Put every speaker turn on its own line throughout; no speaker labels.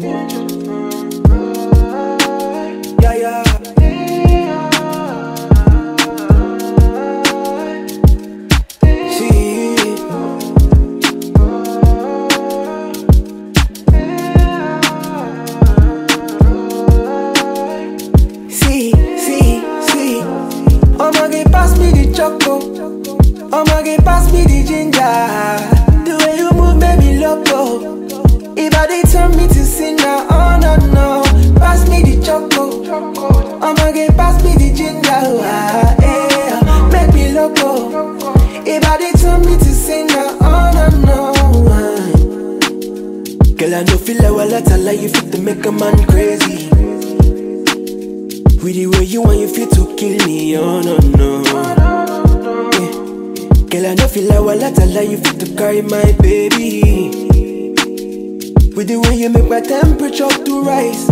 Yeah, choco. I'ma me the ginger. The way you move made me loco. If I did turn me to sinner, oh no no. Pass me the choco. I'ma get pass me the ginger. Ah, yeah. Make me loco. If I did turn me to sinner, oh no no. Girl, I know feel like well, I tell like you fit to make a man crazy. With the way you want, you feel to kill me, oh no no. I know feel like well, I tell like you fit to carry my baby. With the way you make my temperature to rise.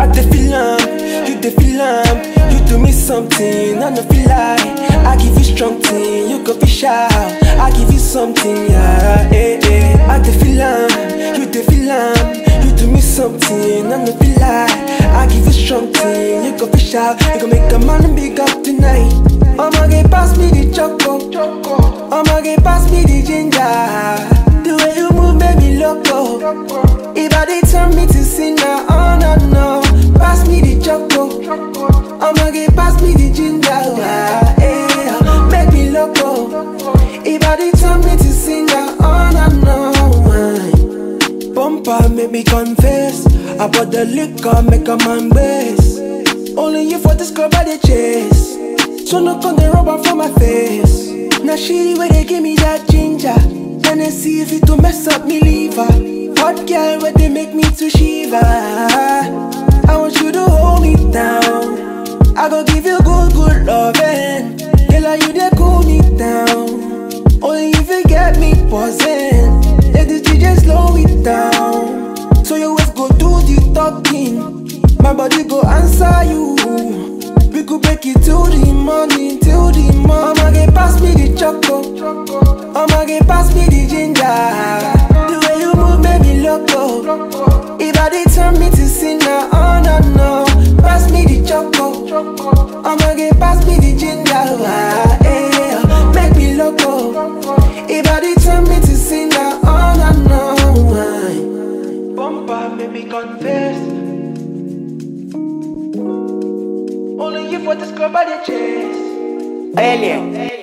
I dey feel am, you dey feel am. You do me something, I no feel like. I give you strong thing, you go be shy. I give you something, yeah, eh, eh. I dey feel am, you dey feel am. You do me something, I no feel like. I give you strong thing, you go be shy. You go make a man big up tonight. I'ma If I did turn me to sinner, oh no no. Pass me the choco. I'ma get pass me the ginger. Ah, yeah. Make me loco. If I did turn me to sinner, oh no no. Bumper make me confess. About the liquor make a man base. Only you for this girl by the chase. So no on the rubber for my face. Now she where they give me that ginger. Then they see if it don't mess up me liver. Hot girl where they make me to shiver. I want you to hold me down. I go give you good, good loving. Girl, are you there cool me down? Only if you get me buzzing. Let this DJ slow it down. So you always go do the talking. My body go answer you. We could break it till the morning, till the morning. I'ma get past me the choco. I'ma get past me the. The way you move made me loco. If I did turn me to sinner, oh no no. Pass me the choco. I'ma get past me the ginger. Ah, yeah. Make me loco. If I did turn me to sinner, oh no no. Bumper make me confess. Only you for this girl by the chase.
Alien.